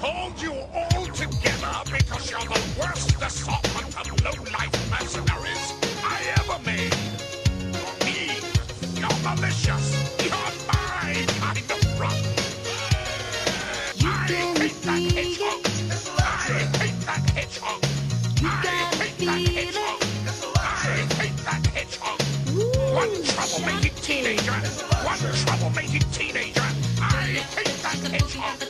called you all together because you're the worst assortment of low-life mercenaries I ever made. For me, you're malicious. You're my kind of rotten. You I hate that hedgehog. I hate that hedgehog. You I hate that hedgehog. I hate that hedgehog. Ooh, one troublemaking teenager. One troublemaking teenager. I hate that hedgehog.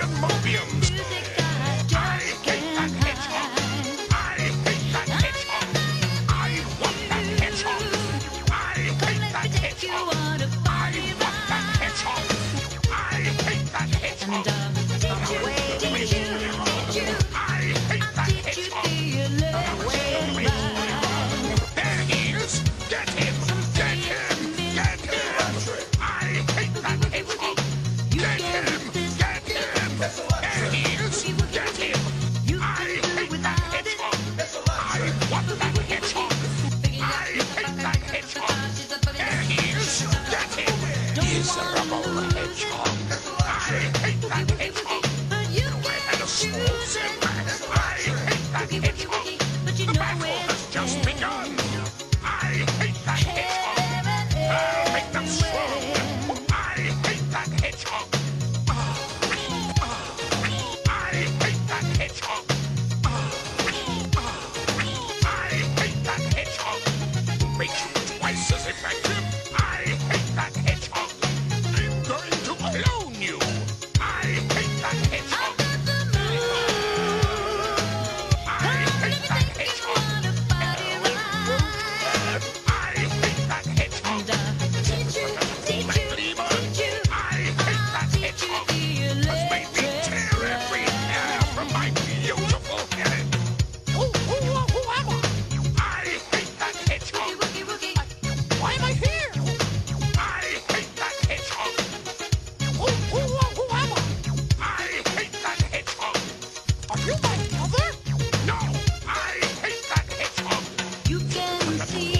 million more. I hate that hedgehog. I hate that. Gracias.